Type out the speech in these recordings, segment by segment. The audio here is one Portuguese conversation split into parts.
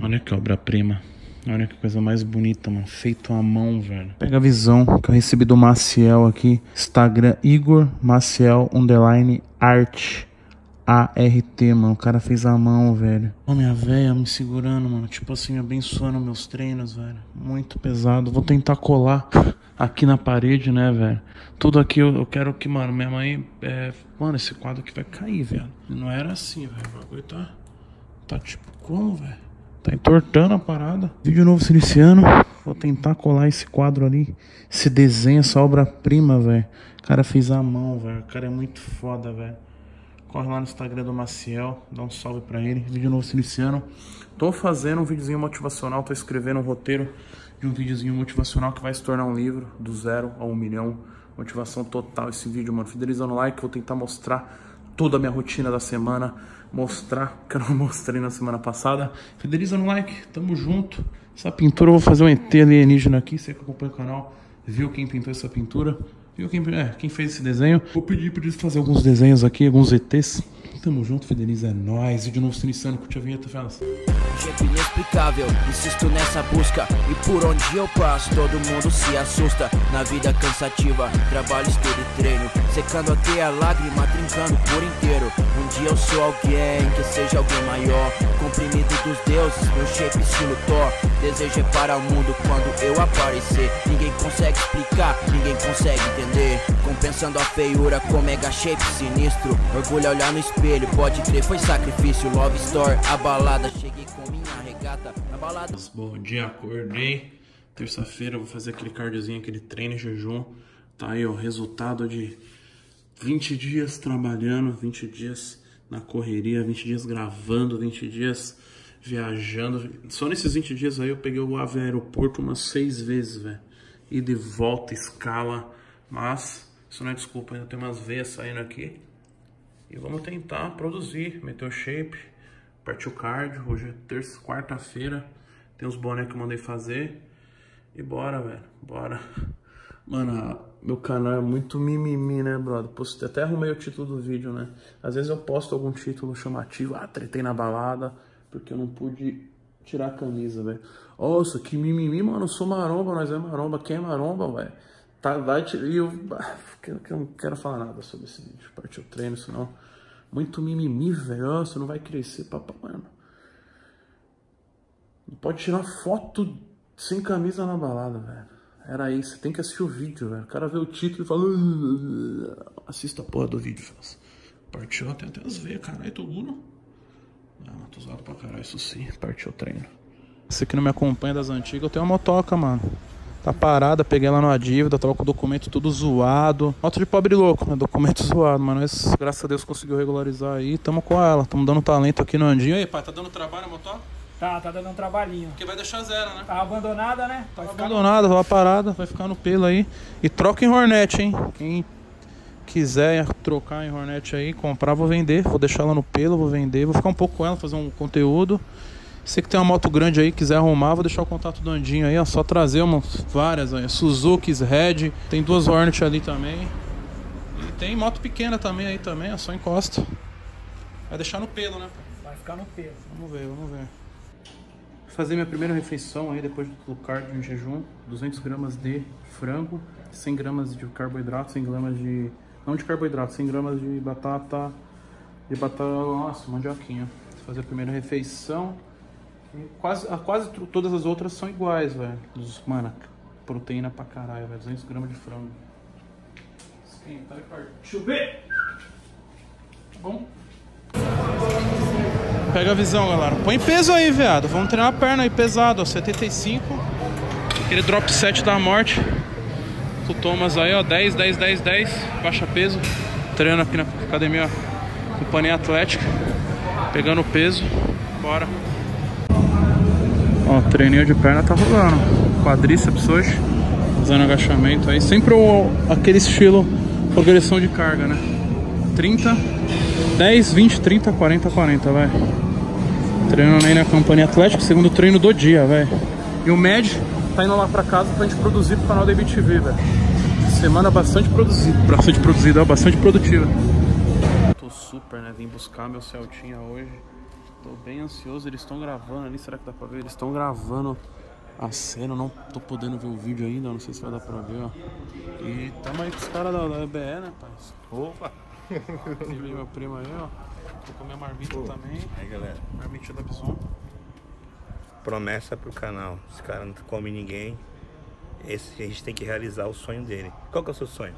Olha que obra-prima. Olha que coisa mais bonita, mano. Feito à mão, velho. Pega a visão que eu recebi do Maciel aqui. Instagram Igor Maciel underline art. ART, mano. O cara fez a mão, velho. Ó, minha véia me segurando, mano. Tipo assim, abençoando meus treinos, velho. Muito pesado. Vou tentar colar aqui na parede, né, velho? Tudo aqui eu, eu quero que, mano, minha mãe. É... Mano, esse quadro aqui vai cair, velho. Não era assim, velho. O bagulho tá. Tá tipo como, velho? Tá entortando a parada. Vídeo novo se iniciando. Vou tentar colar esse quadro ali. Esse desenho, essa obra-prima, velho. O cara fez a mão, velho. O cara é muito foda, velho. Corre lá no Instagram do Maciel, dá um salve pra ele. Vídeo novo se iniciando. Tô fazendo um videozinho motivacional, tô escrevendo um roteiro de um videozinho motivacional que vai se tornar um livro do zero a um milhão. Motivação total esse vídeo, mano. Fideliza no like, vou tentar mostrar toda a minha rotina da semana. Mostrar, que eu não mostrei na semana passada. Fideliza no like, tamo junto. Essa pintura eu vou fazer um ET alienígena aqui, você que acompanha o canal. Viu quem pintou essa pintura? Viu quem, é, quem fez esse desenho? Vou pedir pra eles fazer alguns desenhos aqui, alguns ETs. Tamo junto, Fideliza, é nóis. Vídeo novo se iniciando, curte a vinheta, Felas. jeito inexplicável, insisto nessa busca. E por onde eu passo, todo mundo se assusta. Na vida cansativa, trabalho, estudo e treino. Secando até a lágrima, trincando por inteiro. Um dia eu sou alguém, que seja alguém maior Comprimido dos deuses, meu shape estilo Thor Desejo é para o mundo quando eu aparecer. Ninguém consegue explicar, ninguém consegue entender. Compensando a feiura com mega shape sinistro. Orgulho é olhar no espelho, pode crer, foi sacrifício. Love Store, a balada, cheguei com minha regata. Na balada Bom dia, acordei. Terça-feira vou fazer aquele cardiozinho, aquele treino jejum. Tá aí, ó, resultado de 20 dias trabalhando, 20 dias na correria, 20 dias gravando, 20 dias viajando. Só nesses 20 dias aí eu peguei o ave aeroporto umas seis vezes, velho. E de volta, escala. Mas, isso não é desculpa, ainda tem umas veias saindo aqui. E vamos tentar produzir, meter o shape, partir o cardio. Hoje é terça, quarta-feira. Tem uns bonés que eu mandei fazer. E bora, velho. Bora. Mano, meu canal é muito mimimi, né, brother? Posto, até arrumei o título do vídeo, né? Às vezes eu posto algum título chamativo. Ah, tretei na balada. Porque eu não pude tirar a camisa, velho. Nossa, que mimimi, mano. Eu sou maromba, nós é maromba. Quem é maromba, velho? Tá, vai. E eu, ah, eu não quero falar nada sobre esse vídeo. Partiu treino, senão... Muito mimimi, velho. Nossa, não vai crescer, papai, mano. Não pode tirar foto sem camisa na balada, velho. Era isso. Tem que assistir o vídeo, velho. O cara vê o título e fala... "Ah, Assista a porra do vídeo, faz. Partiu até até as veias, caralho. Tô duro. Não, tô usado pra caralho, isso sim. Partiu o treino. Você que não me acompanha das antigas, eu tenho uma motoca, mano. Tá parada, peguei ela numa dívida, tava com o documento tudo zoado. Moto de pobre louco, né? Documento zoado. Mas graças a Deus conseguiu regularizar aí. Tamo com ela. Tamo dando talento aqui no Andinho. E aí, pai, tá dando trabalho a motoca? Tá, tá dando um trabalhinho. Porque vai deixar zero, né? Tá abandonada, né? Vai no- Abandonada, vai parada, vai ficar no pelo aí. E troca em Hornet, hein? Quem quiser trocar em Hornet aí, comprar, vou vender. Vou deixar ela no pelo, vou vender. Vou ficar um pouco com ela, fazer um conteúdo. Você que tem uma moto grande aí, quiser arrumar, vou deixar o contato do Andinho aí, ó. Só trazer umas várias aí. Suzuki's, Red. Tem duas Hornet ali também. E tem moto pequena também aí também, ó. Só encosta. Vai deixar no pelo, né? Vai ficar no peso. Vamos ver, vamos ver. Fazer minha primeira refeição aí depois do cardio em jejum. 200 gramas de frango, 100 gramas de carboidrato, 100 gramas de... Não de carboidrato, 100 gramas de batata... De batata... Nossa, mandioquinha. Fazer a primeira refeição. Quase, quase todas as outras são iguais, velho. Mano, proteína pra caralho, velho. 200 gramas de frango. Esquentar e partiu. Bom? Pega a visão, galera. Põe peso aí, viado. Vamos treinar a perna aí pesado, ó. 75. Aquele drop set da morte. O Thomas aí, ó. 10, 10, 10, 10. Baixa peso. Treino aqui na academia, ó. Companhia Atlética. Pegando peso. Bora. Ó, treininho de perna tá rolando. Quadríceps hoje. Fazendo agachamento aí. Sempre o, aquele estilo progressão de carga, né? 30, 10, 20, 30, 40, 40, vai. Treinando aí na Companhia Atlética, segundo treino do dia, velho. E o Med tá indo lá pra casa pra gente produzir pro canal da IBTV, velho. Semana bastante produzida, bastante produzida, bastante produtiva. Tô super, né? Vim buscar meu Celtinha hoje. Tô bem ansioso, eles estão gravando ali, será que dá pra ver? Eles estão gravando a cena, não tô podendo ver o vídeo ainda, não sei se vai dar pra ver, ó. E tamo aí com os caras da, da EBE, né, pai? Opa! Tem meu primo aí, ó. Tô com a marmita também, Aí galera, marmita da Bison. promessa pro canal. Esse cara não come ninguém. Esse a gente tem que realizar o sonho dele. Qual que é o seu sonho?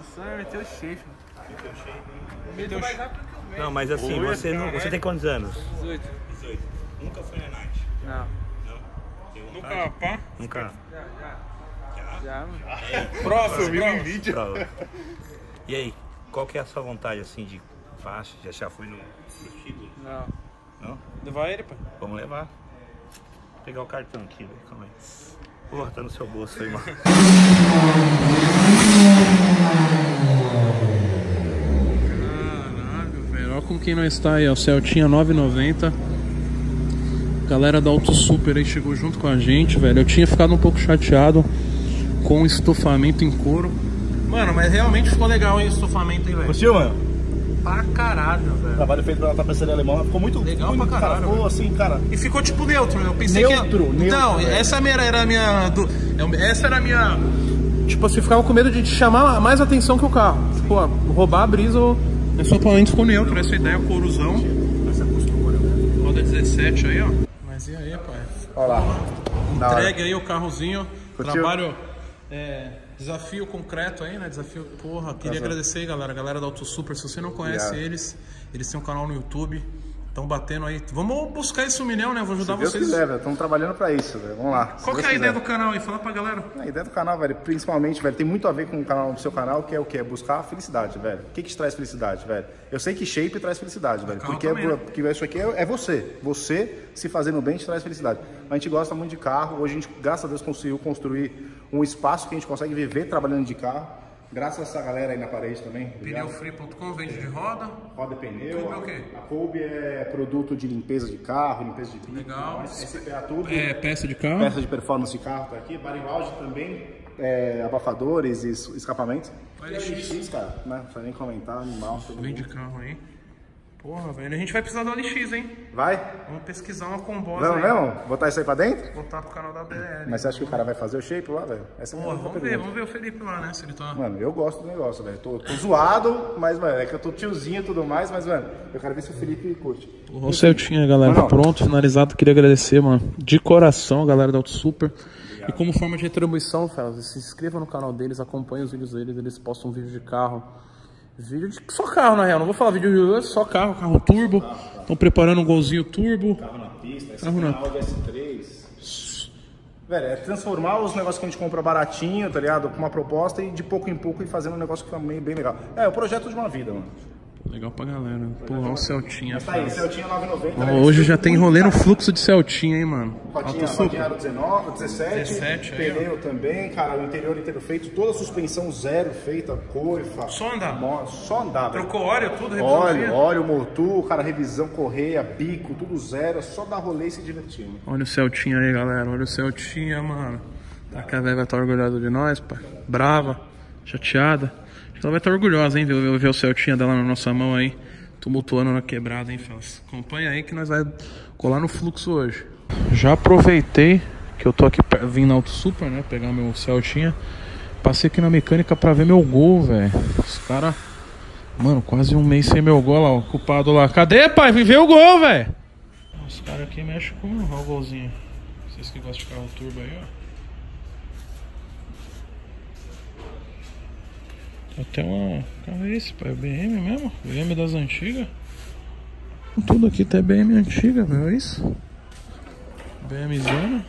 Isso é meter o shape. Medo mais rápido que o meu. Não, mas assim, você, não, você tem quantos anos? 18. 18. Nunca foi na night? Não. Nunca, pá. Nunca. Já, já. Já, mano. Prova, eu vi um vídeo. E aí, qual que é a sua vontade assim de faixa? Já, já foi no? Não. Não? Levar ele, pai. Vamos levar. Vou pegar o cartão aqui, velho. Calma aí. Porra, tá no seu bolso aí, mano. Caralho, velho. Olha com quem nós está aí, ó. Celtinha 990. Galera da Auto Super aí chegou junto com a gente, velho. Eu tinha ficado um pouco chateado com o estofamento em couro. Mano, mas realmente ficou legal, hein, o estofamento, hein, velho? Curtiu, mano? Pra caralho, velho. trabalho feito pela tapeçaria alemã ficou muito Legal muito, pra caralho, Cara, ficou assim, cara. E ficou tipo neutro, eu pensei Neutro, que... neutro, Então, velho. essa era a minha... du- eu- Essa era a minha... Tipo assim, ficava com medo de te chamar mais atenção que o carro. Pô, roubar a brisa ou... O estofamento ficou neutro, essa ideia, o courozão. Roda 17 aí, ó. Mas e aí, pai? Olha lá. Entregue aí o carrozinho. Curtiu? Trabalho. é, desafio concreto aí, né? Desafio. Porra, queria agradecer aí, galera. A galera da Auto Super. Se você não conhece Obrigado. eles, eles têm um canal no YouTube. Estão batendo aí. Vamos buscar esse milhão, né? Vou ajudar Se Deus vocês. quiser, velho. Estamos trabalhando pra isso, velho. Vamos lá. Qual que é a ideia quiser. do canal aí? Fala pra galera. A ideia do canal, velho, principalmente, velho, tem muito a ver com o canal do seu canal, que é o que? É buscar a felicidade, velho. O que que te traz felicidade, velho? Eu sei que shape traz felicidade, velho. Porque, também, é, né? porque isso aqui é, é você. Você se fazendo bem te traz felicidade. A gente gosta muito de carro. Hoje a gente, graças a Deus, conseguiu construir um espaço que a gente consegue viver trabalhando de carro. Graças a essa galera aí na parede também. Pneufree.com vende de roda. Roda e pneu. Kobe é o quê? A Kobe é produto de limpeza de carro, limpeza de bico. Legal. SPA tudo. É, peça de carro. Peça de performance de carro tá aqui. Bariloche também. é, abafadores e es- escapamentos. LX. E LX, cara. Né? Não precisa nem comentar, animal. Vende carro aí. Porra, velho. A gente vai precisar do LX, hein? Vai? Vamos pesquisar uma combosa Vamos aí. mesmo? Botar isso aí pra dentro? Botar pro canal da BR. Mas você acha que o cara vai fazer o shape lá, velho? Essa é a Porra, minha vamos ver, pergunta. vamos ver o Felipe lá, né? Se ele tá. Mano, eu gosto do negócio, velho. Tô, tô zoado, mas, mano, é que eu tô tiozinho e tudo mais, mas, mano, eu quero ver se o Felipe curte. O Celtinha, galera, Mano. pronto, finalizado. Queria agradecer, mano, de coração a galera da Auto Super. E como forma de retribuição, Felas, se inscreva no canal deles, acompanhe os vídeos deles, eles postam vídeo de carro. Vídeo de só carro, na real, não vou falar vídeo de só carro, carro turbo. Estão preparando um golzinho turbo. Carro na pista, Carro na- canal de S3. Velho, é transformar os negócios que a gente compra baratinho, tá ligado? Com uma proposta e de pouco em pouco ir fazendo um negócio que fica bem, bem legal. É, o projeto de uma vida, mano. Legal pra galera. Porra, olha o Celtinha. Tá aí, Celtinha 990. Ó, né? hoje já tem rolê no fluxo de Celtinha, hein, mano. Super. rodinha aro 19, 17, 17 aí, pneu também, cara, o interior inteiro feito, toda a suspensão zero feita, coifa. Só andar. Só andar, velho. Trocou óleo, tudo, Óleo, revisão. óleo, motor, cara, revisão, correia, bico, tudo zero, é só dar rolê e se divertir. mano. Olha o Celtinha aí, galera. Olha o Celtinha, mano. Será que a velha vai estar orgulhosa de nós, pai? Brava, chateada. Ela vai estar orgulhosa, hein? Ver, ver o Celtinha dela na nossa mão aí. Tumultuando na quebrada, hein, Felas? Acompanha aí que nós vai colar no fluxo hoje. Já aproveitei que eu tô aqui vindo na Auto Super, né? Pegar meu Celtinha. Passei aqui na mecânica pra ver meu gol, velho. Os caras. Mano, quase um mês sem meu gol lá, o culpado lá. Cadê, pai? Vem ver o gol, velho. Os caras aqui mexem com o golzinho. Vocês que gostam de carro turbo aí, ó. Até uma. Carro é esse, pai? BM mesmo? BM das antigas? Tudo aqui tá BM antiga, velho. É isso? BM zona.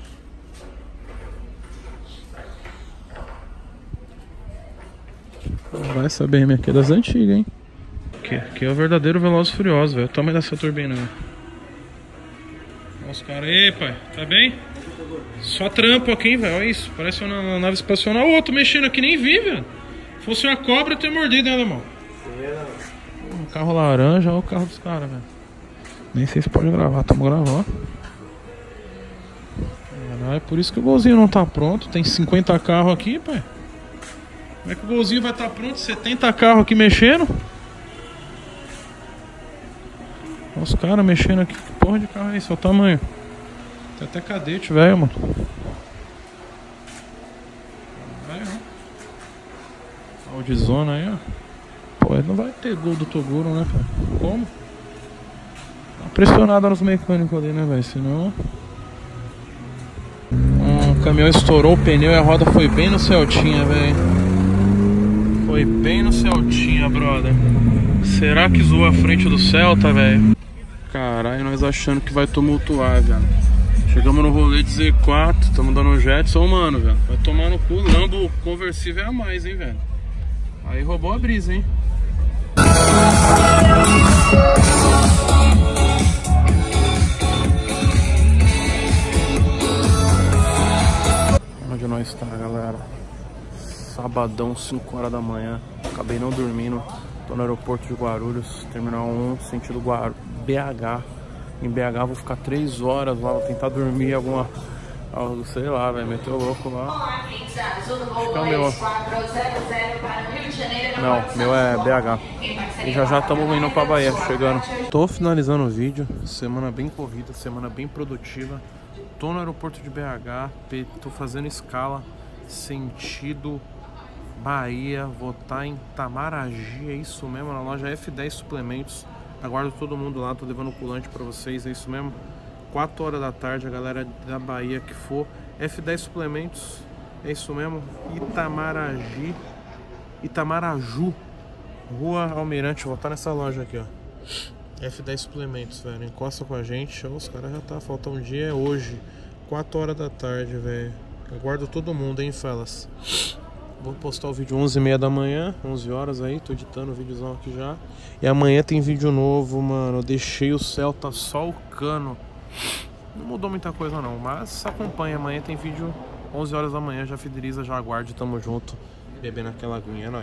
Vai essa BM aqui é das antigas, hein? Aqui, aqui é o verdadeiro Veloz Furioso, velho. O tamanho dessa turbina, velho. Olha os caras aí, pai. Tá bem? Só trampo aqui, velho. Olha isso. Parece uma nave espacial. Olha o outro mexendo aqui, nem vi, velho. Se fosse uma cobra, eu teria mordido, hein, alemão? Um carro laranja, olha o carro dos caras, velho. Nem sei se pode gravar, tamo gravando. É por isso que o golzinho não tá pronto. Tem 50 carros aqui, pai. Como é que o golzinho vai estar pronto? 70 carros aqui mexendo. Olha Os caras mexendo aqui. Que porra de carro é esse? Olha o tamanho. Tem até cadete, velho, mano. Velho, ó. Audizona aí, ó. Pô, não vai ter gol do Toguro, né, cara? Como? Dá uma pressionada nos mecânicos ali, né, velho? Senão. Um caminhão estourou o pneu e a roda foi bem no Celtinha, velho. Foi bem no Celtinha, brother. Será que zoou a frente do Celta, velho? Caralho, nós achando que vai tumultuar, velho. Chegamos no rolê de Z4, estamos dando Jetson, mano, velho. Vai tomar no cu, Lambo conversível é a mais, hein, velho. Aí roubou a brisa, hein. Onde nós está, galera? Sabadão, 5 horas da manhã. Acabei não dormindo. Tô no aeroporto de Guarulhos, terminal 1, sentido Guar BH. Em BH vou ficar 3 horas lá, vou tentar dormir alguma. Algo, sei lá, velho, meteu louco lá. Acho que é o meu. Não, meu é BH. E já já estamos indo pra Bahia, chegando. Tô finalizando o vídeo. Semana bem corrida, semana bem produtiva. Tô no aeroporto de BH, tô fazendo escala sentido Bahia. Vou estar em Tamaragi, é isso mesmo, na loja F10 Suplementos. Aguardo todo mundo lá, tô levando culante pra vocês, é isso mesmo. 4 horas da tarde, a galera da Bahia que for. F10 Suplementos, é isso mesmo. Itamaragi, Itamaraju, Rua Almirante. Vou estar nessa loja aqui, ó. F10 Suplementos, velho. Encosta com a gente. Ó, os caras já tá. Falta um dia, é hoje. 4 horas da tarde, velho. Aguardo todo mundo, hein, felas. Vou postar o vídeo 11h30 da manhã, 11 horas aí, tô editando o videozão aqui já. E amanhã tem vídeo novo, mano. Eu deixei o céu, tá só o cano. Não mudou muita coisa não, mas acompanha. Amanhã tem vídeo 11 horas da manhã, já fideliza, já aguarde, tamo junto. Bebendo aquela aguinha, é nóis.